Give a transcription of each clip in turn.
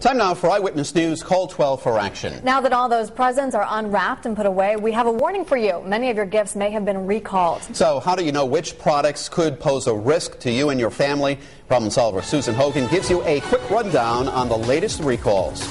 Time now for Eyewitness News. Call 12 for action. Now that all those presents are unwrapped and put away, we have a warning for you. Many of your gifts may have been recalled. So, how do you know which products could pose a risk to you and your family? Problem solver Susan Hogan gives you a quick rundown on the latest recalls.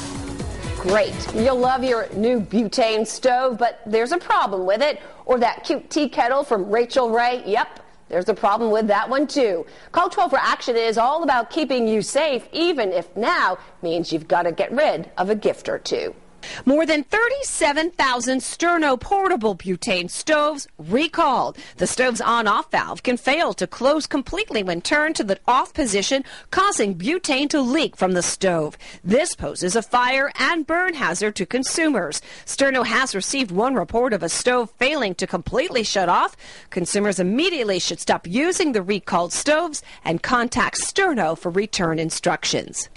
Great. You'll love your new butane stove, but there's a problem with it. Or that cute tea kettle from Rachael Ray. Yep, there's a problem with that one too. Call 12 for Action is all about keeping you safe, even if now means you've got to get rid of a gift or two. More than 37,000 Sterno portable butane stoves recalled. The stove's on-off valve can fail to close completely when turned to the off position, causing butane to leak from the stove. This poses a fire and burn hazard to consumers. Sterno has received one report of a stove failing to completely shut off. Consumers immediately should stop using the recalled stoves and contact Sterno for return instructions.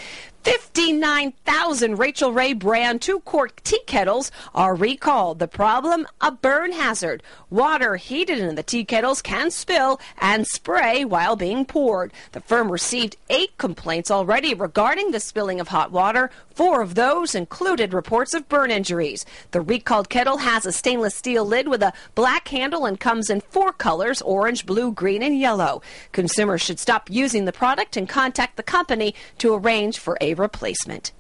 59,000 Rachael Ray brand two quart tea kettles are recalled. The problem? A burn hazard. Water heated in the tea kettles can spill and spray while being poured. The firm received eight complaints already regarding the spilling of hot water. Four of those included reports of burn injuries. The recalled kettle has a stainless steel lid with a black handle and comes in four colors orange, blue, green, and yellow. Consumers should stop using the product and contact the company to arrange for a replacement.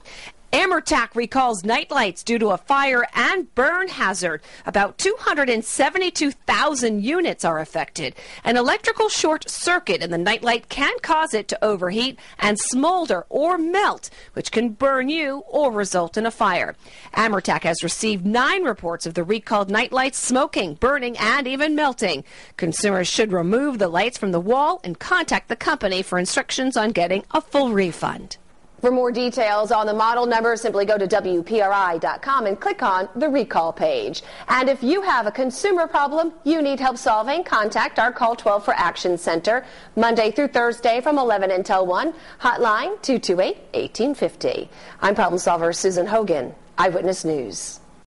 Amertac recalls nightlights due to a fire and burn hazard. About 272,000 units are affected. An electrical short circuit in the nightlight can cause it to overheat and smolder or melt, which can burn you or result in a fire. Amertac has received nine reports of the recalled nightlights smoking, burning, and even melting. Consumers should remove the lights from the wall and contact the company for instructions on getting a full refund. For more details on the model number, simply go to WPRI.com and click on the recall page. And if you have a consumer problem you need help solving, contact our Call 12 for Action Center Monday through Thursday from 11 until 1, hotline 228 1850. I'm problem solver Susan Hogan, Eyewitness News.